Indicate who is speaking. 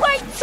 Speaker 1: Wait!